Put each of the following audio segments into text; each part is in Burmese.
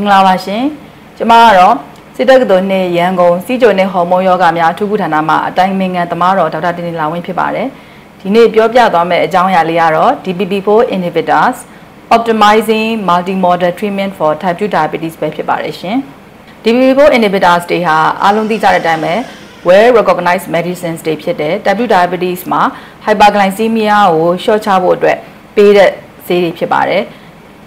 င်္ဂလာပါရှင်ကျမကတော့စစ်တက္ကသိုလ်နှင့်ရန်ကုန်စီးကြိုနှင့်ဟော်မုန်းယောဂများအထူးကုဌာနမှအတိုင်းမင်္ဂန်သမားတော်ဒေါက်တာတင်တင်လာဝင်းဖြစ်ပါတယ်ဒီနေ့ပြောပြသွားမယ့်အကြောင်းအရာလေးကတော့ DPP4 inhibitors optimizing multimodal treatment for type 2 diabetes ပဲဖြစ်ပါတယ်ရှင် DPP4 inhibitors တွေဟာအားလုံးသိကြတဲ့အတိုင်းပဲ well recognized medicines တွေဖြစ်တဲ့ type 2 diabetes မှာ hyperglycemia ကိုလျှော့ချဖို့အတွက်ပေးတဲ့ဆေးတွေဖြစ်ပါတယ်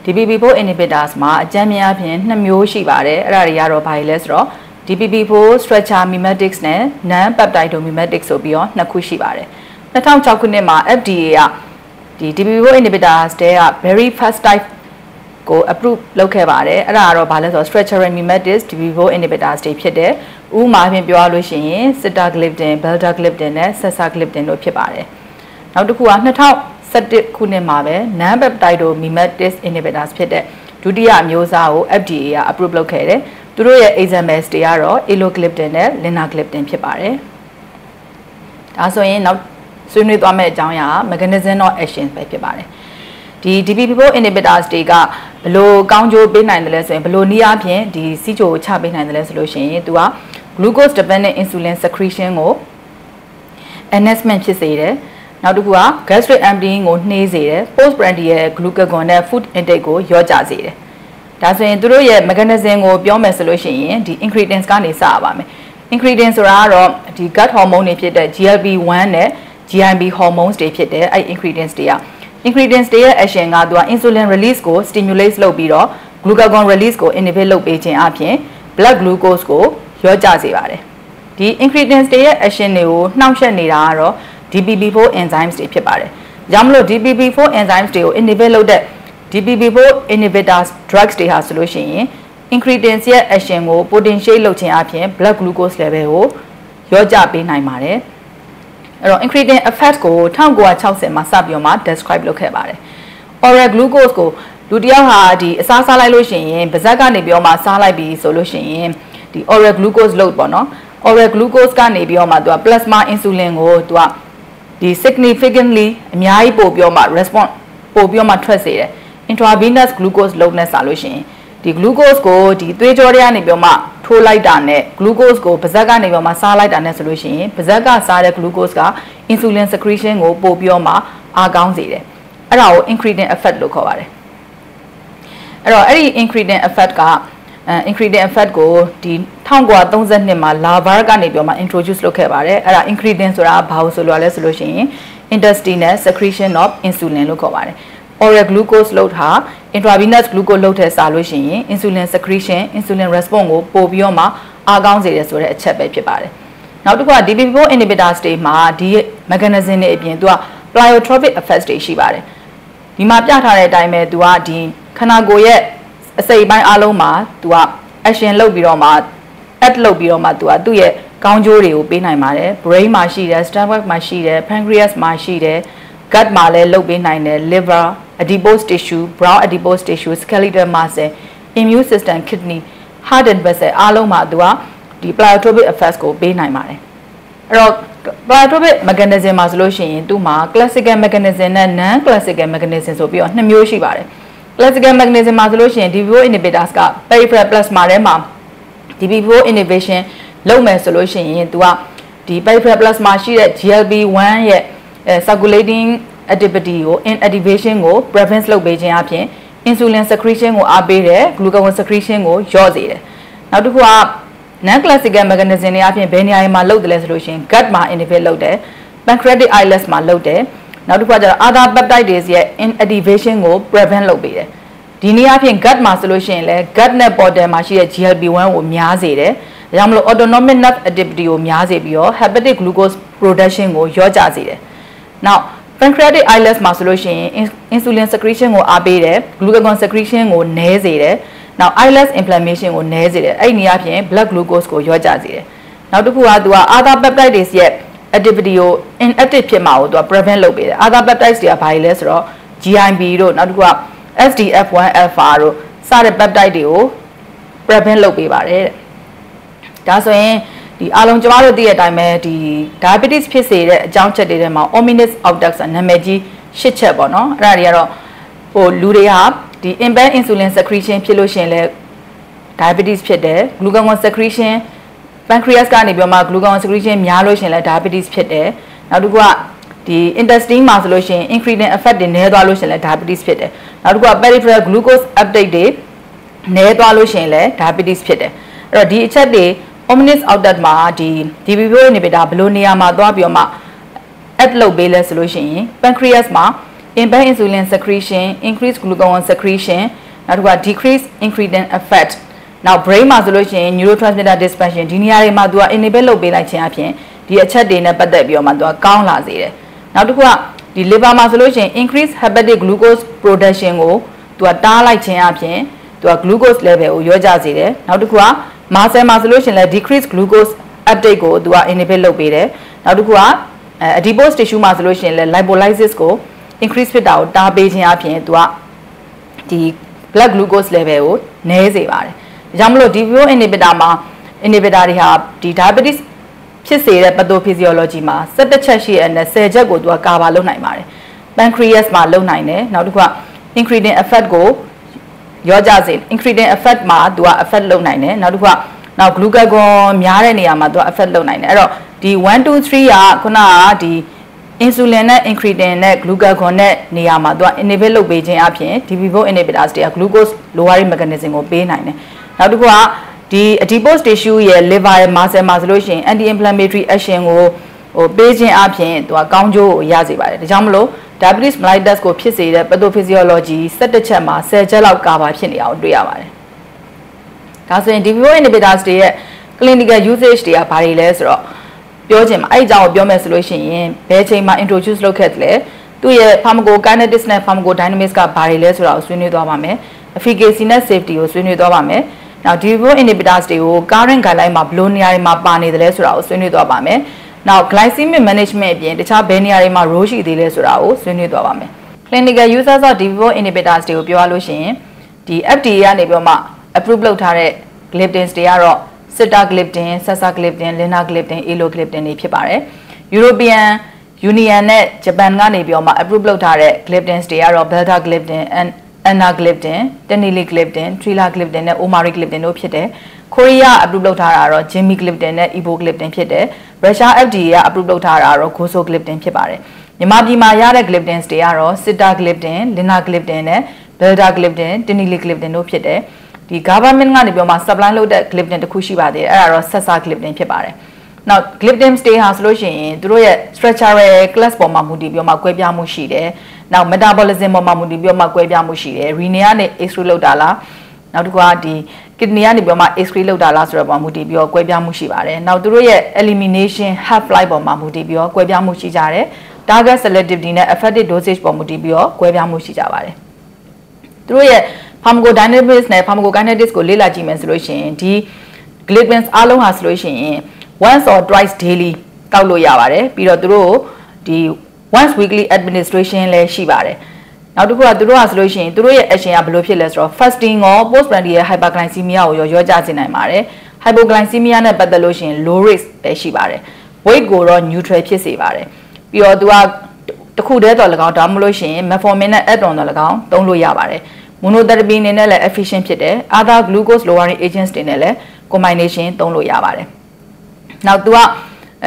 DPP4 inhibitors မှာအကြမ်းများဖြင့်နှစ်မျိုးရှိပါတယ်အဲ့ဒါတွေကတော့ဘာတွေလဲဆိုတော့ DPP4 structure mimetics နဲ့ non peptidomimetics ဆိုပြီးတော့နှစ်ခုရှိပါတယ်2006ခုနှစ်မှာ FDA ကဒီ DPP4 inhibitors တဲက very first type ကို approve လုပ်ခဲ့ပါတယ်အဲ့ဒါကတော့ဘာလဲဆိုတော့ structural mimetics DPP4 inhibitors တွေဖြစ်တယ်ဥပမာဖြင့်ပြောရလို့ရှိရင် sitagliptin, beldagliptin နဲ့ sasagliptin တို့ဖြစ်ပါတယ်နောက်တစ်ခုက 2017ခုနှစ်မှာပဲ non peptidomimetic inhibitors ဖြစ်တဲ့ဒုတိယအမျိုးအစားကို FDA က approve လုပ်ခဲ့တယ်သူတို့ရဲ့ examples တွေကတော့ elogliptin နဲ့ linagliptin ဖြစ်ပါတယ်ဒါဆိုရင်နောက်ဆွေးနွေးသွားမယ့်အကြောင်းအရာ mechanism of action ပဲဖြစ်ပါတယ်ဒီ DPP4 inhibitors တွေကဘလို့ကောင်းကျိုးပေးနိုင်တယ်လဲဆိုရင်ဘလို့နည်းအားဖြင့်ဒီစီချိုကိုချပေးနိုင်တယ်လဲဆိုလို့ရှိရင်သူက glucose dependent insulin secretion ကို enhancement ဖြစ်စေတယ် နောက်တစ်ခုက gastric emptying ကိုနှေးစေတယ် post prandial glucagon နဲ့ food intake ကိုလျော့ကျစေတယ်ဒါဆိုရင်တို့ရဲ့ mechanism ကိုပြောမယ်ဆိုလို့ရှိရင်ဒီ incretins ကနေစရပါမယ် incretins ဆိုတာကတော့ဒီ gut hormone တွေဖြစ်တဲ့ GLP-1 နဲ့ GIP hormones တွေဖြစ်တဲ့အဲ့ incretins တွေက incretins တွေရဲ့ action ကသူက insulin release ကို stimulate လုပ်ပြီးတော့ glucagon release ကို inhibit လုပ်ပေးခြင်းအပြင် blood glucose ကိုလျော့ကျစေပါတယ်ဒီ incretins တွေရဲ့ action တွေကိုနှောင့်ယှက်နေတာကတော့ DPP4 enzymes တွေဖြစ်ပါတယ်။ဒါကြောင့်မလို့ DPP4 enzymes တွေကို inhibit လုပ်တဲ့ DPP4 inhibitors drugs တွေဟာဆိုလို့ရှိရင် incretins ရဲ့ action ကို potentiate လုပ်ခြင်းအပြင် blood glucose level ကိုလျော့ကျပေးနိုင်ပါတယ်။အဲ့တော့ incretin effect ကို1960မှာစပြီးတော့မှ describe လုပ်ခဲ့ပါတယ်။ oral glucose ကိုလူတယောက်ဟာဒီအစားစားလိုက်လို့ရှိရင်ပါးစပ်ကနေပြီးတော့မှစားလိုက်ပြီးဆိုလို့ရှိရင်ဒီ oral glucose load ပေါ့နော် oral glucose ကနေပြီးတော့မှသူက plasma insulin ကိုသူက ဒီ significantly အများကြီးပို့ပြီးတော့မှ response ပို့ပြီးတော့မှထွက်စေတယ် intravenous glucose load နဲ့ဆိုလို့ရှိရင်ဒီ glucose ကိုဒီသွေးကြောတွေကနေပြီးတော့မှထိုးလိုက်တာနဲ့ glucose ကိုပါးစပ်ကနေပြီးတော့မှစားလိုက်တာနဲ့ဆိုလို့ရှိရင်ပါးစပ်ကစားတဲ့ glucose က insulin secretion ကိုပို့ပြီးတော့မှအားကောင်းစေတယ်အဲ့ဒါကို incretin effect လို့ခေါ်ပါတယ်အဲ့တော့အဲ့ဒီ incretin effect ကအဲ incretin effect ကိုဒီ 1932မှာ Lavar ကနေပြောမှ introduce လုပ်ခဲ့ပါတယ်အဲ့ဒါ incretin ဆိုတာဘာလို့ဆိုလို့လဲဆိုလို့ရှိရင် intestinal secretion of insulin လို့ခေါ်ပါတယ် oral glucose load ဟာ intravenous glucose load ထက်စာလို့ရှိရင် insulin secretion insulin response ကိုပို့ပြီးတော့မှအားကောင်းစေတယ်ဆိုတဲ့အချက်ပဲဖြစ်ပါတယ်နောက်တစ်ခုက DPP4 inhibitors တွေမှာဒီ mechanism တွေအပြင်သူက pleiotropic effects တွေရှိပါတယ်ဒီမှာပြထားတဲ့အတိုင်းပဲသူကဒီခန္ဓာကိုယ်ရဲ့အစိတ်ပိုင်းအလုံးမှာ तू က action လုပ်ပြီးတော့မှ add လုပ်ပြီးတော့မှ तू ကသူ့ရဲ့ကောင်းကျိုးတွေကိုပေးနိုင်ပါတယ် brain မှာရှိတယ် stomach မှာရှိတယ် pancreas မှာရှိတယ် gut မှာလည်းလုပ်ပေးနိုင်တယ် liver adipose tissue brown adipose tissue skeletal muscle immune system kidney heart and vessel အားလုံးမှာ तू ကဒီ pleiotropic effects ကိုပေးနိုင်ပါတယ်အဲ့တော့ pleiotropic mechanism မှာဆိုလို့ရှိရင်သူ့မှာ classical mechanism နဲ့ non classical mechanism ဆိုပြီးတော့နှစ်မျိုးရှိပါတယ် classical mechanism မှာဆိုလို့ရှိရင် DPO inhibitors က peripheral plasma ထဲမှာ DPO inhibition လုပ်မယ်ဆိုလို့ရှိရင်သူကဒီ peripheral plasma ရှိတဲ့ GLP-1 ရဲ့ circulating activity ကို inactivation ကို prevent လုပ်ပေးခြင်းအပြင် insulin secretion ကိုအားပေးတယ် glucagon secretion ကိုလျော့စေတယ်နောက်တစ်ခုက non classical mechanism တွေအပြင်ဘယ်နေရာမှာလုပ်တယ်လဲဆိုလို့ရှိရင် gut မှာ inhibit လုပ်တယ် pancreatic islets မှာလုပ်တယ်နောက်တစ်ခုကကျတော့ other peptides ရဲ့ inactivation ကို prevent လုပ်ပေးတယ် ဒီနည်းအားဖြင့် gut မှာဆိုလို့ရှိရင်လည်း gut နဲ့ portal မှာရှိတဲ့ GLP-1 ကိုများစေတယ်ဒါကြောင့်မလို့ autonomic nerve activity ကိုများစေပြီးတော့ hepatic glucose production ကိုလျော့ကျစေတယ်နောက် pancreatic islets မှာဆိုလို့ရှိရင် insulin secretion ကိုအားပေးတယ် glucagon secretion ကိုနည်းစေတယ်နောက် islets inflammation ကိုနည်းစေတယ်အဲ့ဒီနည်းအားဖြင့် blood glucose ကိုလျော့ကျစေတယ်နောက်တစ်ခုကသူက other peptides ရဲ့ activity ကို inactive ဖြစ်မှာကိုသူက prevent လုပ်ပေးတယ် other peptides တွေကဘာတွေလဲဆိုတော့ GIP တို့နောက်တစ်ခုက SDF1 alpha တို့စတဲ့ peptide တွေကို prevent လုပ်ပေးပါတယ်ဒါဆိုရင်ဒီအားလုံးကျမတို့သိတဲ့အတိုင်းပဲဒီ diabetes ဖြစ်စေတဲ့အကြောင်းချက်တွေထဲမှာ ominous outdex နာမည်ကြီး၈ချက်ပေါ့နော်အဲ့ဒါတွေကတော့ဟိုလူတွေဟာဒီ impaired insulin secretion ဖြစ်လို့ရှိရင်လည်း diabetes ဖြစ်တယ် glucagon secretion pancreas ကနေပြီးတော့မှ glucagon secretion များလို့ရှင်လဲ diabetes ဖြစ်တယ်နောက်တစ်ခုက ဒီ intestine မှာဆိုလို့ရှိရင် incretin effect တွေနည်းသွားလို့ရှိရင်လည်း diabetes ဖြစ်တယ်နောက်တစ်ခုက peripheral glucose uptake တွေနည်းသွားလို့ရှိရင်လည်း diabetes ဖြစ်တယ်အဲ့တော့ဒီအချက်တွေ omnis outlet မှာဒီ DPP inhibitor ဘယ်လိုနေရာမှာသွားပြီးတော့မှ add လုပ်ပေးလဲဆိုလို့ရှိရင် pancreas မှာ impaired insulin secretion increased glucagon secretion နောက်တစ်ခုက decrease incretin effect နောက် brain မှာဆိုလို့ရှိရင် neurotransmitter dispatching ဒီနေရာတွေမှာသူက enable လုပ်ပေးလိုက်ခြင်းအပြင်ဒီအချက်တွေနဲ့ပတ်သက်ပြီးတော့မှသူကကောင်းလာစေတယ် နောက်တစ်ခုကဒီ liver မှာဆိုလို့ရှိရင် increase hepatic glucose production ကိုသူကတားလိုက်ခြင်းအပြင်သူက glucose level ကိုလျော့ကျစေတယ်နောက်တစ်ခုက muscle မှာဆိုလို့ရှိရင်လည်း decrease glucose uptake ကိုသူက enable လုပ်ပေးတယ်နောက်တစ်ခုက adipose tissue မှာဆိုလို့ရှိရင်လည်း lipolysis ကို increase ဖြစ်တာကိုတားပေးခြင်းအပြင်သူကဒီ blood glucose level ကိုနည်းစေပါတယ်ဒါကြောင့်မလို့ DPO inhibitor မှာ inhibitor တွေဟာဒီ diabetes ဖြစ်စေတဲ့ pathophysiology မှာ17ချက်ရှိတဲ့နဲ့10ချက်ကိုသူကကာဗာလုပ်နိုင်ပါတယ် pancreas မှာလုပ်နိုင်တယ်နောက်တစ်ခုက incretin effect ကိုရောကြစေ incretin effect မှာသူက effect လုပ်နိုင်တယ်နောက်တစ်ခုကနောက် glucagon များတဲ့နေရာမှာသူက effect လုပ်နိုင်တယ်အဲ့တော့ဒီ1 2 3ကခုနကဒီ insulin နဲ့ incretin နဲ့ glucagon နဲ့နေရာမှာသူက inhibit လုပ်ပေးခြင်းအပြင် DPO inhibitors တွေက glucose lowering mechanism ကိုပေးနိုင်တယ်နောက်တစ်ခုက ဒီ adipose tissue ရဲ့ liver ရဲ့ muscle မှာဆိုလို့ရှိရင် anti inflammatory action ကိုဟိုပေးခြင်းအပြင်သူကကောင်းကျိုးကိုရစေပါတယ်ဒါကြောင့်မလို့ diabetes mellitus ကိုဖြစ်စေတဲ့ pathophysiology 17ချက်မှာ10ချက်လောက်ကာပါဖြစ်နေအောင်တွေ့ရပါတယ်ဒါဆိုရင် DPO inhibitors တွေရဲ့ clinical usage တွေကဘာတွေလဲဆိုတော့ပြောချင်မှာအဲ့အကြောင်းကိုပြောမယ်ဆိုလို့ရှိရင်ဘယ်ချိန်မှာ introduce လုပ်ခဲ့တယ်လဲသူ့ရဲ့ pharmacokinetics နဲ့ pharmacodynamics ကဘာတွေလဲဆိုတာကိုဆွေးနွေးသွားပါမယ် efficacy နဲ့ safety ကိုဆွေးနွေးသွားပါမယ် နောက် DPO inhibitors တွေကို current guideline မှာဘယ်လိုနေရာတွေမှာပါနေတယ်လဲဆိုတာကိုဆွေးနွေးသွားပါမယ်နောက် glycemic management အပြင်တခြားဘယ်နေရာတွေမှာ role ရှိသေးလဲဆိုတာကိုဆွေးနွေးသွားပါမယ် clinical users of DPO inhibitors တွေကိုပြောရလို့ရှိရင်ဒီ FDA ကနေပြီးတော့မှ approve လုပ်ထားတဲ့ gliptins တွေကတော့ sitagliptin, sasagliptin, linagliptin, alogliptin တွေဖြစ်ပါတယ် European Union နဲ့ဂျပန်ကနေပြီးတော့မှ approve လုပ်ထားတဲ့ gliptins တွေကတော့ beta-gliptin and anagliptin, teneligliptin, trilagliptin နဲ့ omarigliptin တို့ဖြစ်တယ်။ကိုရီးယား approve လုပ်ထားတာကတော့ gemigliptin နဲ့ evogliptin ဖြစ်တယ်။ Russia FDA က approve လုပ်ထားတာကတော့ gosogliptin ဖြစ်ပါတယ်။မြန်မာပြည်မှာရတဲ့ gliptins တွေကတော့ sitagliptin, linagliptin နဲ့ beta-gliptin, teneligliptin တို့ဖြစ်တယ်။ဒီ government ကနေပြောမှ supply လုပ်တဲ့ gliptin တစ်ခုရှိပါသေးတယ်။အဲ့ဒါတော့ sasagliptin ဖြစ်ပါတယ်။ now gliptin stay ဟာဆိုလို့ရှိရင်တို့ရဲ့ structural class ပေါ်မှာမူတည်ပြီးတော့မှကွဲပြားမှုရှိတယ်။နောက် metabolism ပေါ်မှာမူတည်ပြီးတော့မှကွဲပြားမှုရှိတယ်။ renal ကနေ extrude လုပ်တာလား။နောက်တစ်ခုကဒီ kidney ကနေပြီးတော့မှ excrete လုပ်တာလားဆိုတော့ပေါ်မူတည်ပြီးတော့ကွဲပြားမှုရှိပါတယ်။နောက်တို့ရဲ့ elimination half life ပေါ်မှာမူတည်ပြီးတော့ကွဲပြားမှုရှိကြတယ်။ target selectivity နဲ့ effective dosage ပေါ်မူတည်ပြီးတော့ကွဲပြားမှုရှိကြပါတယ်။တို့ရဲ့ pharmacodynamics နဲ့ pharmacokinetics ကိုလေ့လာကြည့်မယ်ဆိုလို့ရှိရင်ဒီ gliptins အားလုံးဟာဆိုလို့ရှိရင် once or twice daily တောက်လို့ရပါတယ်ပြီးတော့သူတို့ဒီ once weekly administration လည်းရှိပါတယ်နောက်တစ်ခုကသူတို့ကဆိုလို့ရှိရင်သူတို့ရဲ့ action ကဘယ်လိုဖြစ်လဲဆိုတော့ fasting ရော postprandial hyperglycemia ကိုရောရောကြစေနိုင်ပါတယ် hypoglycemia နဲ့ပတ်သက်လို့ရှိရင် low risk ပဲရှိပါတယ် weight ကိုတော့ neutral ဖြစ်စေပါတယ်ပြီးတော့သူကတခုတည်းတော့၎င်းဒါမှမဟုတ်ရှင် metformin နဲ့ add-on တော့၎င်းသုံးလို့ရပါတယ် monotherapy အနေနဲ့လည်း efficient ဖြစ်တယ် other glucose lowering agents တွေနဲ့လည်း combination သုံးလို့ရပါတယ် နောက်သူက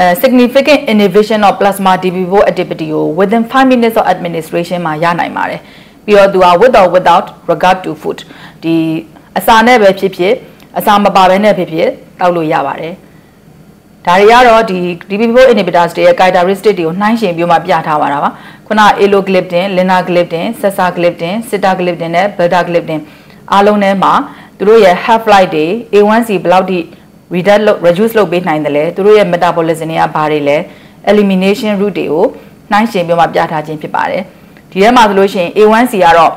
uh, significant inhibition of plasma DPO activity ကို within 5 minutes of administration မှာရနိုင်ပါတယ်ပြီးတော့သူက with or without regard to food ဒီအစာနဲ့ပဲဖြစ်ဖြစ်အစာမပါဘဲနဲ့ဖြစ်ဖြစ်တောက်လို့ရပါတယ်ဒါတွေကတော့ဒီ DPO inhibitors တွေရဲ့ characteristic တွေကိုနှိုင်းယှဉ်ပြီးမှပြထားပါတာပါခုန alogliptin, linagliptin, sasagliptin, sitagliptin နဲ့ betagliptin အားလုံးထဲမှာသူတို့ရဲ့ half life တွေ A1C ဘယ်လောက်ထိ reduce လုပ် reduce လုပ်ပေးနိုင်တယ်လဲသူတို့ရဲ့ metabolism တွေကဘာတွေလဲ elimination route တွေကိုနှိုင်းယှဉ်ပြီးမှပြထားခြင်းဖြစ်ပါတယ်ဒီထဲမှာဆိုလို့ရှိရင် A1C ကတော့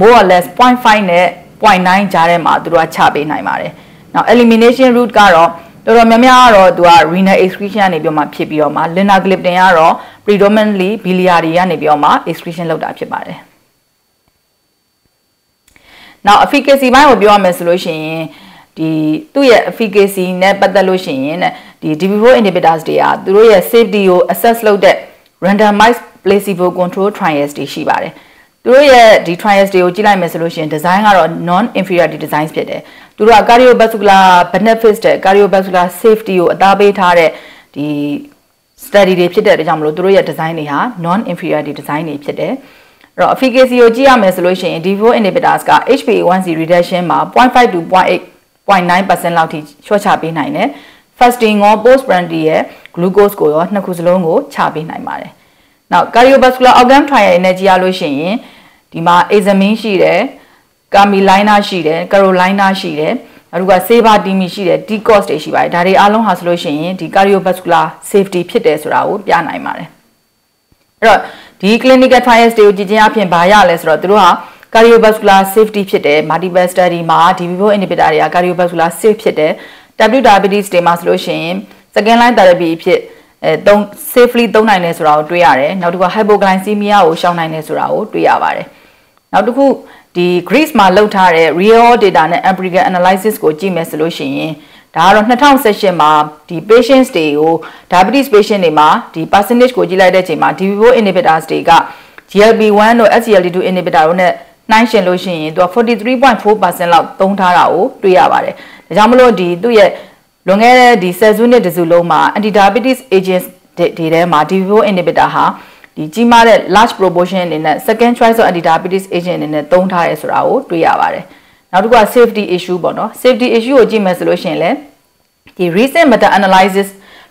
more or less 0.5နဲ့0.9ကြားထဲမှာသူတို့ကချပေးနိုင်ပါတယ်နောက် elimination route ကတော့တော်တော်များများကတော့သူက renal excretion ကနေပြီးမှဖြစ်ပြီးတော့မှ linagliptin ကတော့ predominantly biliary ကနေပြီးတော့မှ excretion လုပ်တာဖြစ်ပါတယ်နောက် efficacy ဘိုင်းကိုပြောရမယ်ဆိုလို့ရှိရင် ဒီသူ့ရဲ့ efficacy နဲ့ပတ်သက်လို့ရှိရင်ဒီ DPO inhibitors တွေကသူတို့ရဲ့ safety ကို assess လုပ်တဲ့ randomized placebo control trials တွေရှိပါတယ်သူတို့ရဲ့ဒီ trials တွေကိုကြည့်လိုက်မယ်ဆိုလို့ရှိရင် design ကတော့ non inferiority design ဖြစ်တယ်သူတို့က cardiovascular benefits တဲ့ cardiovascular safety ကိုအသားပေးထားတဲ့ဒီ study တွေဖြစ်တဲ့အတွက်ကြောင့်မလို့သူတို့ရဲ့ design တွေဟာ non inferiority design တွေဖြစ်တယ်အဲ့တော့ efficacy ကိုကြည့်ရမယ်ဆိုလို့ရှိရင် D4 inhibitors က HbA1c reduction မှာ0.5 to 0.8 0.9%လောက်ထိလျှော့ချပေးနိုင်တယ် fasting ရော post prandial ရဲ့ glucose ကိုရောနှစ်ခုစလုံးကိုချပေးနိုင်ပါတယ်။ Now cardiovascular outcome trial နဲ့ကြည့်ရလို့ရှိရင်ဒီမှာ examine ရှိတယ် carmelina ရှိတယ် carolina ရှိတယ်နောက်တစ်ခုက saber timi ရှိတယ် t cost တွေရှိပါတယ်ဒါတွေအားလုံးဟာဆိုလို့ရှိရင်ဒီ cardiovascular safety ဖြစ်တယ်ဆိုတာကိုပြနိုင်ပါတယ်အဲ့တော့ဒီ clinical trials တွေကိုကြည့်ချင်းအပြင်ဘာရလဲဆိုတော့သူတို့ဟာ cardiovascular safety ဖြစ်တယ် multiple study မှာ DPO inhibitor တွေက cardiovascular safe ဖြစ်တယ် type 2 diabetes တွေမှာဆိုလို့ရှိရင် second line therapy အဖြစ်အဲသုံး safely သုံးနိုင်တယ်ဆိုတာကိုတွေ့ရတယ်နောက်တစ်ခု hypoglycemia ကိုရှောင်နိုင်တယ်ဆိုတာကိုတွေ့ရပါတယ်နောက်တစ်ခုဒီ Greece မှာလုပ်ထားတဲ့ real data နဲ့ empirical analysis ကိုကြည့်မယ်ဆိုလို့ရှိရင်ဒါကတော့2018မှာဒီ patients တွေကို diabetes patient တွေမှာဒီ percentage ကိုကြည့်လိုက်တဲ့အချိန်မှာ DPO inhibitors တွေက GLP-1 တို့ SGLT2 inhibitor တို့နဲ့ နှိုင်းယှဉ်လို့ရှိရင်သူက43.4%လောက်သုံးထားတာကိုတွေ့ရပါတယ်။ဒါကြောင့်မလို့ဒီသူ့ရဲ့လွန်ခဲ့တဲ့ဒီဆယ်စုနှစ်တစုလုံးမှာ anti diabetes agents တွေထဲမှာ DPO inhibitor ဟာဒီကြီးမားတဲ့ large proportion အနေနဲ့ second choice of anti diabetes agent အနေနဲ့သုံးထားရဲဆိုတာကိုတွေ့ရပါတယ်။နောက်တစ်ခုက safety issue ပေါ့နော် safety issue ကိုကြည့်မယ်ဆိုလို့ရှိရင်လည်းဒီ recent meta analysis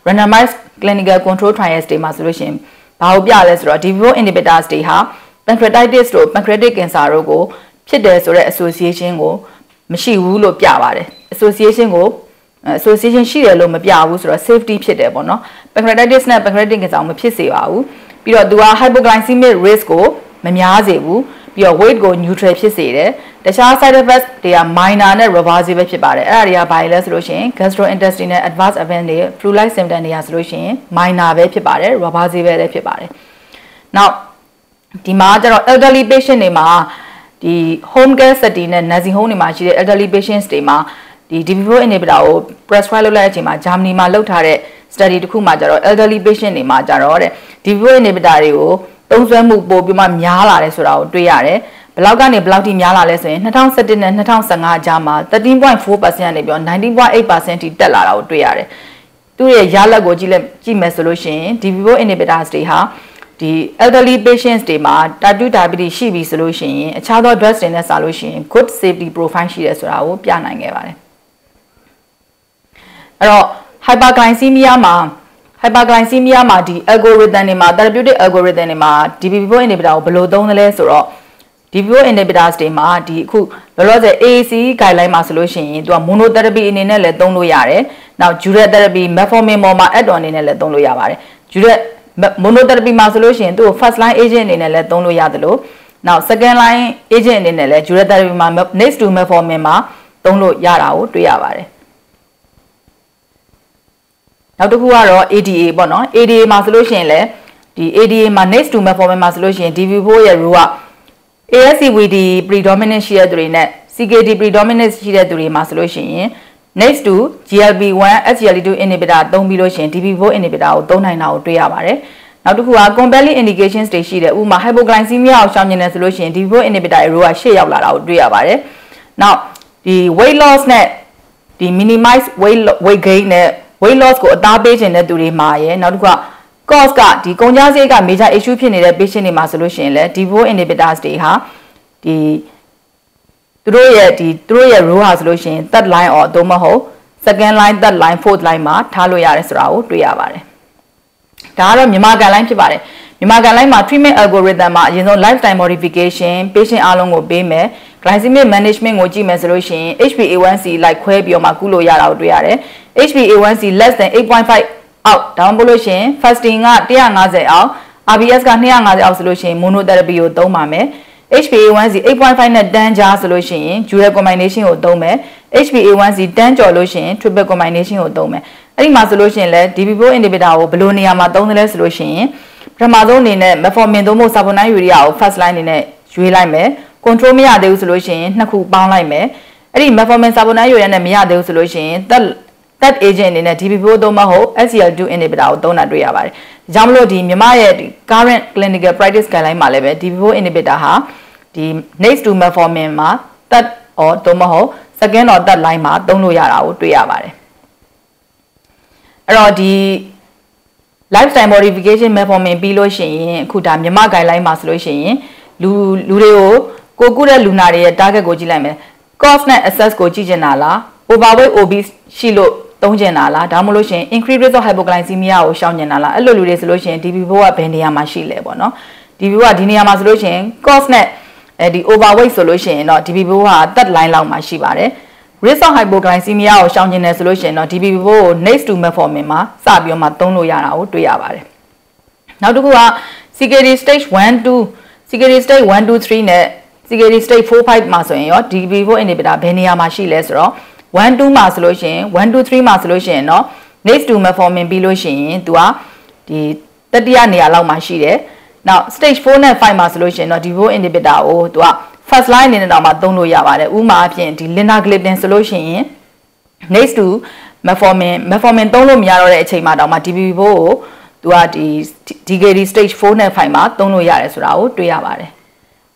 randomized clinical control trials တွေမှာဆိုလို့ရှိရင်ဘာကိုပြလဲဆိုတော့ DPO inhibitors တွေဟာ pancreatitis တို့ pancreatic cancer တို့ကိုဖြစ်တယ်ဆိုတဲ့ association ကိုမရှိဘူးလို့ပြပါတယ် association ကို association ရှိတယ်လို့မပြဘူးဆိုတော့ safety ဖြစ်တယ်ပေါ့နော် pancreatitis နဲ့ pancreatic cancer မဖြစ်စေပါဘူးပြီးတော့သူက hypoglycemic risk ကိုမများစေဘူးပြီးတော့ weight ကို neutral ဖြစ်စေတယ်တခြား side effects တွေက minor နဲ့ reversible ဖြစ်ပါတယ်အဲ့ဒါတွေကဘာလဲဆိုလို့ရှိရင် gastrointestinal adverse event တွေ flu like symptom တွေကဆိုလို့ရှိရင် minor ပဲဖြစ်ပါတယ် reversible လည်းဖြစ်ပါတယ်နောက် ဒီမှာကျတော့ elderly patient တွေမှာဒီ home care setting နဲ့ nursing home တွေမှာရှိတဲ့ elderly patients တွေမှာဒီ DPO inhibitor ကို prescribe လုပ်လိုက်တဲ့အချိန်မှာ Germany မှာလုပ်ထားတဲ့ study တစ်ခုမှာကျတော့ elderly patient တွေမှာကျတော့တဲ့ DPO inhibitor တွေကိုသုံးစွဲမှုပိုပြီးမှများလာတယ်ဆိုတာကိုတွေ့ရတယ်ဘလောက်ကနေဘလောက်ထိများလာလဲဆိုရင်2017နဲ့2015ကြားမှာ13.4%နေပြီးတော့19.8%ထိတက်လာတာကိုတွေ့ရတယ်သူ့ရဲ့ရလဒ်ကိုကြည့်လက်ကြည့်မယ်ဆိုလို့ရှိရင် DPO inhibitors တွေဟာ ဒီ elderly patients တွေမှာ type 2 diabetes ရှိပြီဆိုလို့ရှိရင်အခြားသော drugs တွေနဲ့စာလို့ရှိရင် good safety profile ရှိတယ်ဆိုတာကိုပြနိုင်ခဲ့ပါတယ်အဲ့တော့ hyperglycemia မှာ hyperglycemia မှာဒီ algorithm တွေမှာ therapeutic algorithm တွေမှာ DPP4 inhibitor ကိုဘယ်လိုသုံးသလဲဆိုတော့ DPO inhibitors တွေမှာဒီအခုလောလောဆယ် AAC guideline မှာဆိုလို့ရှိရင်သူက monotherapy အနေနဲ့လည်းသုံးလို့ရတယ်။နောက် dual therapy metformin ပေါ်မှာ add on အနေနဲ့လည်းသုံးလို့ရပါတယ်။ dual monotherapy မှာဆိုလို့ရှိရင်သူ့ကို first line agent အနေနဲ့လည်းသုံးလို့ရတယ်လို့နောက် second line agent အနေနဲ့လည်း dual therapy မှာ next to metformin မှာသုံးလို့ရတာကိုတွေ့ရပါတယ်။နောက်တစ်ခုကတော့ ADA ပေါ့နော် ADA မှာဆိုလို့ရှိရင်လည်းဒီ ADA မှာ next to metformin မှာဆိုလို့ရှိရင် DV4 ရဲ့ role က ASCVD predominant ရှိတဲ့သူတွေနဲ့ CKD predominant ရှိတဲ့သူတွေမှာဆိုလို့ရှိရင် next to GLP-1 SGLT2 inhibitor သုံးပြီးလို့ရှိရင် DP4 inhibitor ကိုသုံးနိုင်တာကိုတွေ့ရပါတယ်နောက်တစ်ခုက compelling indications တွေရှိတယ်ဥပမာ hypoglycemia ကိုရှောင်ကျင်တယ်ဆိုလို့ရှိရင် DP4 inhibitor ရဲ့ role ကရှေ့ရောက်လာတာကိုတွေ့ရပါတယ်နောက်ဒီ weight loss နဲ့ဒီ minimize weight weight gain နဲ့ weight loss ကိုအသားပေးခြင်းတဲ့သူတွေမှာရယ်နောက်တစ်ခုက cause ကဒီကုန်ကြစရိတ်က major issue ဖြစ်နေတဲ့ patient တွေမှာဆိုလို့ရှိရင်လည်း D4 inhibitors တွေဟာဒီ သူတို့ရဲ့ဒီသူတို့ရဲ့ role ဟာဆိုလို့ရှိရင် third line or သို့မဟုတ် second line third line fourth line မှာထားလို့ရတယ်ဆိုတာကိုတွေ့ရပါတယ်ဒါကတော့မြန်မာကန်လိုင်းဖြစ်ပါတယ်မြန်မာကန်လိုင်းမှာ treatment algorithm မှာအရင်ဆုံး lifestyle modification patient အားလုံးကိုပေးမယ် glycemic management ကိုကြည့်မယ်ဆိုလို့ရှိရင် HbA1c လိုက်ခွဲပြီးတော့မှကုလို့ရတာကိုတွေ့ရတယ် HbA1c less than 8.5အောက်ဒါမှမဟုတ်လို့ရှိရင် fasting က150အောက် RBS က250အောက်ဆိုလို့ရှိရင် monotherapy ကိုသုံးပါမယ် HbA1c 8.5နဲ့10ကြားဆိုလို့ရှိရင် dual combination ကိုသုံးမယ် HbA1c 10ကျော်လို့ရှိရင် triple combination ကိုသုံးမယ်အဲ့ဒီမှာဆိုလို့ရှိရင်လည်း DPP4 inhibitor ကိုဘယ်လိုနေရာမှာသုံးသလဲဆိုလို့ရှိရင်ပထမဆုံးအနေနဲ့ metformin သို့မဟုတ် saponine urea ကို first line အနေနဲ့ရွေးလိုက်မယ် control မရသေးဘူးဆိုလို့ရှိရင်နှစ်ခုပေါင်းလိုက်မယ်အဲ့ဒီ metformin saponine urea နဲ့မရသေးဘူးဆိုလို့ရှိရင် that that agent အနေနဲ့ DPP4 သို့မဟုတ် SCL2 inhibitor ကိုသုံးတာတွေ့ရပါတယ်။ဒါကြောင့်မလို့ဒီမြမရဲ့ current clinical practice guideline မှာလည်းပဲ DPP4 inhibitor ဟာ ဒီ next to metformin မှာ that or သို့မဟုတ် second or third line မှာသုံးလို့ရတာကိုတွေ့ရပါတယ်အဲ့တော့ဒီ lifestyle modification metformin ပြီးလို့ရှိရင်အခုဒါမြမ guideline မှာဆိုလို့ရှိရင်လူလူတွေကိုကိုကုတဲ့လူနာတွေရဲ့ target ကိုကြည့်လိုက်မယ် cost နဲ့ access ကိုကြည့်ချင်တာလား overweight obese ရှိလို့သုံးကျင်တာလားဒါမှမဟုတ်လို့ရှိရင် increase risk of hypoglycemia ကိုရှောင်ကျင်တာလားအဲ့လိုလူတွေဆိုလို့ရှိရင် DB4 ကဘယ်နေရာမှာရှိလဲပေါ့နော် DB4 ကဒီနေရာမှာဆိုလို့ရှိရင် cost နဲ့ အဲဒီ overweight ဆိုလို့ရှိရင်တော့ DB4 က third line လောက်မှာရှိပါတယ် risk of hypoglycemia ကိုရှောင်ကျင်တယ်ဆိုလို့ရှိရင်တော့ DB4 ကို next to metformin မှာစပြီးတော့မှသုံးလို့ရတာကိုတွေ့ရပါတယ်နောက်တစ်ခုက CKD stage 1 2 CKD stage 1 2 3နဲ့ CKD stage 4 5မှာဆိုရင်ရော DB4 inhibitor ဘယ်နေရာမှာရှိလဲဆိုတော့1 2မှာဆိုလို့ရှိရင်1 2 3မှာဆိုလို့ရှိရင်တော့ next to metformin ပြီးလို့ရှိရင်သူကဒီတတိယနေရာလောက်မှာရှိတယ် နောက် stage 4နဲ့5မှာဆိုလို့ရှိရင်တော့ DB4 inhibitor ကိုသူက first line အနေနဲ့တော့မှသုံးလို့ရပါတယ်ဥမာအဖြစ်ဒီ linagliptin ဆိုလို့ရှိရင် next to metformin metformin သုံးလို့မရတော့တဲ့အချိန်မှာတော့မှ DB4 ကိုသူကဒီ DKD stage 4နဲ့5မှာသုံးလို့ရတယ်ဆိုတာကိုတွေ့ရပါတယ်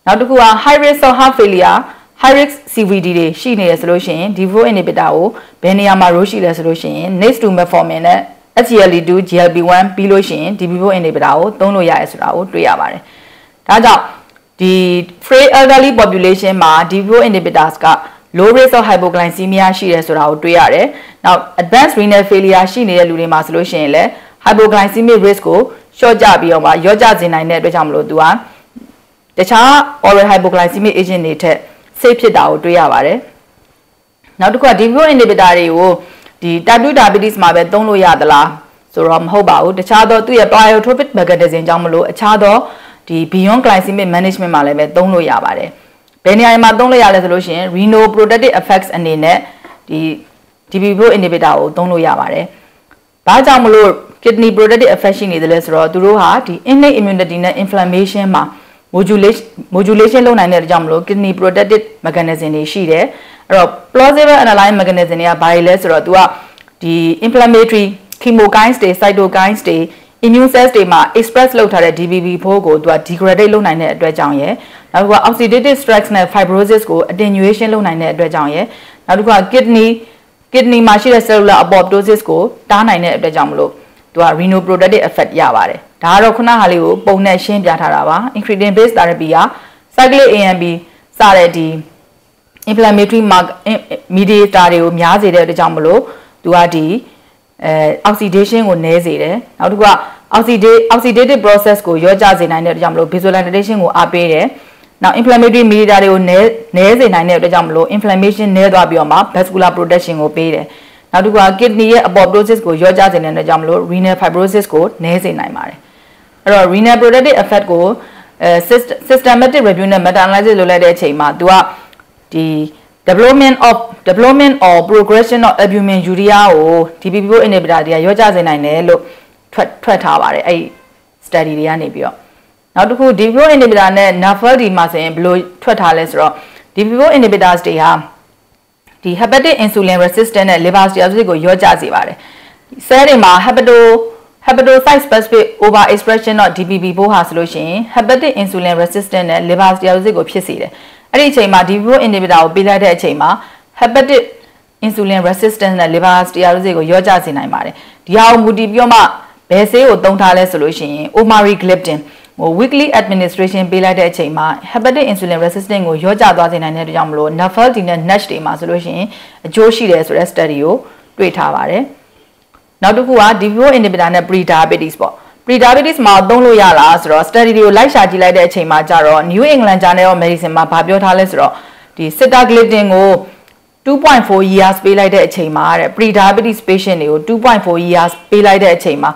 နောက်တစ်ခုက high risk of heart failure high risk CVD တွေရှိနေတယ်ဆိုလို့ရှိရင် DV4 inhibitor ကိုဘယ်နေရာမှာ role ရှိလဲဆိုလို့ရှိရင် next to metformin နဲ့ SGLT2 GLP1 ပြီးလို့ရှိရင် DV4 inhibitor ကိုသုံးလို့ရတယ်ဆိုတာကိုတွေ့ရပါတယ်ဒါကြောင့်ဒီ frail elderly population မှာ DV4 inhibitors က low risk of hypoglycemia ရှိတယ်ဆိုတာကိုတွေ့ရတယ်။ Now advanced renal failure ရှိနေတဲ့လူတွေမှာဆိုလို့ရှိရင်လည်း hypoglycemic risk ကိုလျှော့ကျပြီးတော့မှရော့ကျစေနိုင်တဲ့အတွက်ကြောင့်မလို့သူကတခြား oral hypoglycemic agent တွေထက် safe ဖြစ်တာကိုတွေ့ရပါတယ်။နောက်တစ်ခုက DPO inhibitor တွေကို ဒီ type 2 diabetes မှာပဲသုံးလို့ရသလားဆိုတော့မဟုတ်ပါဘူး။တခြားသောသူ့ရဲ့ pleiotropic mechanism ကြောင့်မလို့အခြားသောဒီ beyond glycemic management မှာလည်းပဲသုံးလို့ရပါတယ်။ဘယ်နေရာမှာသုံးလို့ရလဲဆိုလို့ရှိရင် renal protective effects အနေနဲ့ဒီ DPO inhibitor ကိုသုံးလို့ရပါတယ်။ဘာကြောင့်မလို့ kidney protective effect ရှိနေတယ်လဲဆိုတော့သူတို့ဟာဒီ innate immunity နဲ့ inflammation မှာ modulation modulation လုပ်နိုင်တဲ့အကြောင်းမလို့ kidney protective mechanism တွေရှိတယ်အဲ့တော့ plausible underlying mechanism တွေကဘာတွေလဲဆိုတော့ तू ကဒီ inflammatory chemokines တွေ cytokines တွေ immune cells တွေမှာ express လုပ်ထားတဲ့ DBB4 ကို तू က degrade လုပ်နိုင်တဲ့အတွက်ကြောင့်ရယ်နောက်တစ်ခုက oxidative stress နဲ့ fibrosis ကို attenuation လုပ်နိုင်တဲ့အတွက်ကြောင့်ရယ်နောက်တစ်ခုက kidney kidney မှာရှိတဲ့ cellular apoptosis ကိုတားနိုင်တဲ့အတွက်ကြောင့်မလို့သူက renoprotective effect ရပါတယ် ဒါကတော့ခုနဟာလေးကိုပုံနဲ့ရှင်းပြထားတာပါ incretin based therapy က cyclic AMP စတဲ့ဒီ inflammatory mediator တွေကိုများစေတဲ့အတွက်ကြောင့်မလို့သူကဒီအဲ oxidation ကိုနည်းစေတယ်နောက်တစ်ခုက oxidate oxidative process ကိုရောကြစေနိုင်တဲ့အတွက်ကြောင့်မလို့ visualization ကိုအားပေးတယ်နောက် inflammatory mediator တွေကိုနည်းနည်းစေနိုင်တဲ့အတွက်ကြောင့်မလို့ inflammation နည်းသွားပြီးတော့မှ vascular protection ကိုပေးတယ်နောက်တစ်ခုက kidney ရဲ့ apoptosis ကိုရောကြစေတဲ့အတွက်ကြောင့်မလို့ renal fibrosis ကိုနည်းစေနိုင်ပါတယ် အဲ့တော့ renal protective effect ကိုအဲ systematic review နဲ့ meta analysis လုပ်လိုက်တဲ့အချိန်မှာ तू ကဒီ development of development or progression of albumin urea ကို DPP4 inhibitor တွေကရောကြစေနိုင်တယ်လို့ထွက်ထွက်ထားပါတယ်အဲ့ study တွေကနေပြီးတော့နောက်တစ်ခု DPP4 inhibitor နဲ့ NAFLD မှာဆိုရင်ဘယ်လိုထွက်ထားလဲဆိုတော့ DPP4 inhibitors တွေဟာဒီ hepatic insulin resistant နဲ့ liver steatosis ကိုရောကြစေပါတယ်။ cell တွေမှာ hepato hepatocyte specific overexpression of DPP4 ဟာဆိုလို့ရှိရင် hepatic insulin resistant နဲ့ liver steatosis ကိုဖြစ်စေတယ်။အဲ့ဒီအချိန်မှာ DPP4 inhibitor ကိုပေးလိုက်တဲ့အချိန်မှာ hepatic insulin resistance နဲ့ liver steatosis ကိုရောကြစေနိုင်ပါတယ်။ဒီဟာကိုမူတည်ပြီးတော့မှဘယ်ဆေးကိုသုံးထားလဲဆိုလို့ရှိရင် omarigliptin ဟို weekly administration ပေးလိုက်တဲ့အချိန်မှာ hepatic insulin resistant ကိုရောကြသွားစေနိုင်တဲ့အတွက်ကြောင့်မလို့ NAFLD နဲ့ NASH တွေမှာဆိုလို့ရှိရင်အကျိုးရှိတယ်ဆိုတဲ့ study ကိုတွေ့ထားပါတယ်။ နောက်တစ်ခုက DPO inhibitor နဲ့ pre-diabetes ပေါ့ pre-diabetes မှာသုံးလို့ရလားဆိုတော့ study တွေကိုလိုက်ရှာကြည့်လိုက်တဲ့အချိန်မှာကျတော့ New England Journal of Medicine မှာဗာပြောထားလဲဆိုတော့ဒီ sitagliptin ကို2.4 years ပေးလိုက်တဲ့အချိန်မှာတဲ့ pre-diabetes patient တွေကို2.4 years ပေးလိုက်တဲ့အချိန်မှာ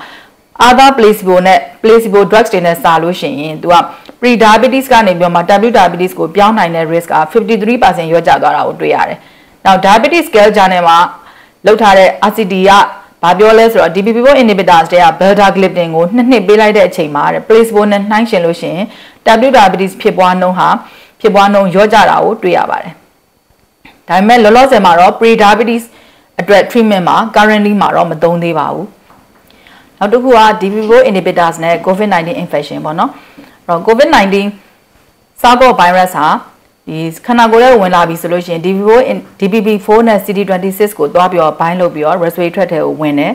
other placebo နဲ့ placebo drugs တွေနဲ့စာလို့ရှိရင်သူက pre diabetes ကနေပြီးတော့မှ type 2 diabetes ကိုပြောင်းနိုင်တဲ့ risk က53%ရော့ကျသွားတာကိုတွေ့ရတယ်။ Now diabetes scale journal မှာလောက်ထားတဲ့ RCT က ဘာပြောလဲဆိုတော့ DPP4 inhibitors တွေက beta-gliptin ကိုနှစ်နှစ်ပေးလိုက်တဲ့အချိန်မှာတဲ့ placebo နဲ့နှိုင်းယှဉ်လို့ရှိရင် type 2 diabetes ဖြစ်ပွားနှုန်းဟာဖြစ်ပွားနှုန်းရော့ကျတာကိုတွေ့ရပါတယ်။ဒါပေမဲ့လောလောဆယ်မှာတော့ pre diabetes အတွက် treatment မှာ currently မှာတော့မသုံးသေးပါဘူး။နောက်တစ်ခုက DPO inhibitors နဲ့ COVID-19 infection ပေါ့နော်အဲ့တော့ COVID-19 SARS virus ဟာ ဒီခန္ဓာကိုယ်ထဲဝင်လာပြီဆိုလို့ရှိရင် DPP4 DPP4 နဲ့ CD26 ကိုသွားပြီးတော့ bind လုပ်ပြီးတော့ respiratory tract ထဲကိုဝင်တယ်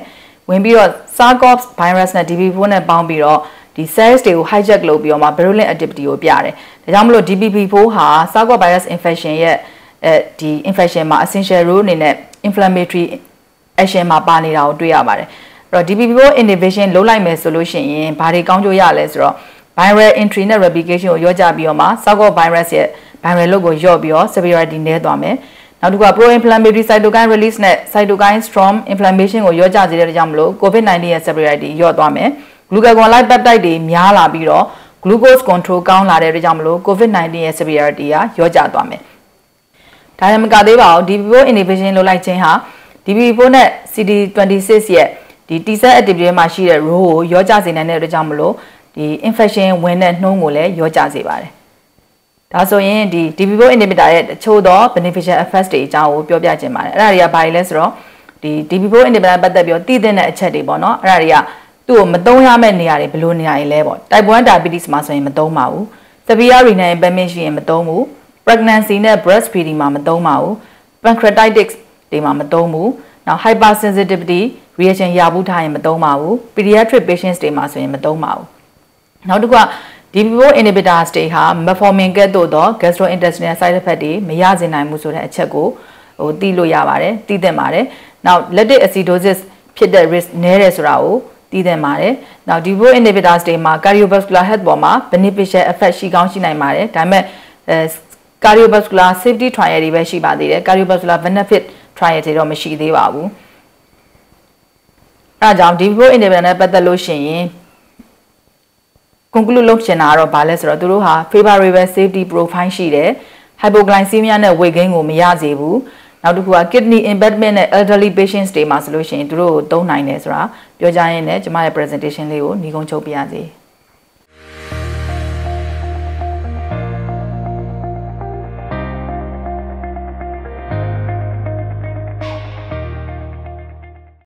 ဝင်ပြီးတော့ SARS-CoV virus နဲ့ DPP4 နဲ့ပေါင်းပြီးတော့ဒီ cells တွေကို hijack လုပ်ပြီးတော့မှ virulent activity ကိုပြတယ်ဒါကြောင့်မလို့ DPP4 ဟာ SARS-CoV virus infection ရဲ့အဲဒီ infection မှာ essential role အနေနဲ့ inflammatory action မှာပါနေတာကိုတွေ့ရပါတယ်အဲ့တော့ DPP4 inhibition လုပ်လိုက်မယ်ဆိုလို့ရှိရင်ဘာတွေကောင်းကျိုးရလဲဆိုတော့ viral entry နဲ့ replication ကိုရောကြပြီးတော့မှ SARS-CoV virus ရဲ့ viral load ကိုရော့ပြီးတော့ severity နည်းသွားမယ်နောက်တစ်ခုက pro inflammatory cytokine release နဲ့ cytokine storm inflammation ကိုရောကြစေတဲ့ကြောင့်မလို့ covid-19 ရဲ့ severity ရော့သွားမယ် glucagon-like peptide တွေများလာပြီးတော့ glucose control ကောင်းလာတဲ့ကြောင့်မလို့ covid-19 ရဲ့ severity ကရော့ကျသွားမယ်ဒါလည်းမကသေးပါဘူး DPO inhibition လုပ်လိုက်ခြင်းဟာ DPO နဲ့ CD26 ရဲ့ဒီ T cell activity မှာရှိတဲ့ role ကိုရောကြစေနိုင်တဲ့အတွက်ကြောင့်မလို့ဒီ infection ဝင်တဲ့နှုန်းကိုလည်းရောကြစေပါတယ် ဒါဆိုရင်ဒီ DPO inhibitor ရဲ့တချို့သော beneficial effects တွေအကြောင်းကိုပြောပြခြင်းပါတယ်အဲ့ဒါတွေကဘာတွေလဲဆိုတော့ဒီ DPO inhibitor ပတ်သက်ပြီးတော့တည်တဲ့အချက်တွေပေါ့နော်အဲ့ဒါတွေကသူ့ကိုမသုံးရမယ့်နေရာတွေဘယ်လိုနေရာတွေလဲပေါ့ type 1 diabetes မှာဆိုရင်မသုံးပါဘူး severe renal impairment ရှိရင်မသုံးဘူး pregnancy နဲ့ breastfeeding မှာမသုံးပါဘူး pancreatitis တွေမှာမသုံးဘူးနောက် hypersensitivity reaction ရဘူးထားရင်မသုံးပါဘူး pediatric patients တွေမှာဆိုရင်မသုံးပါဘူးနောက်တစ်ခုက DPO inhibitors တွေဟာ metformin ကဲ့သို့သော gastrointestinal side effect တွေမရစေနိုင်ဘူးဆိုတဲ့အချက်ကိုဟိုသိလို့ရပါတယ်သိသင့်ပါတယ်နောက် lactic acidosis ဖြစ်တဲ့ risk နည်းတယ်ဆိုတာကိုသိသင့်ပါတယ်နောက် DPO inhibitors တွေမှာ cardiovascular health ပေါ်မှာ beneficial effect ရှိကောင်းရှိနိုင်ပါတယ်ဒါပေမဲ့အဲ cardiovascular safety trial တွေပဲရှိပါသေးတယ် cardiovascular benefit trial တွေတော့မရှိသေးပါဘူးအဲဒါကြောင့် DPO inhibitor နဲ့ပတ်သက်လို့ရှိရင် conclude လုပ်ချင်တာကတော့ဘာလဲဆိုတော့သူတို့ဟာ favorable safety profile ရှိတယ် hypoglycemia နဲ့ weight gain ကိုမရစေဘူးနောက်တစ်ခုက kidney impairment နဲ့ elderly patients တွေမှာဆိုလို့ရှိရင်သူတို့ကိုသုံးနိုင်တယ်ဆိုတာပြောကြရင်းနဲ့ကျမရဲ့ presentation လေးကိုညီကုန်းချုပ်ပြရစီ။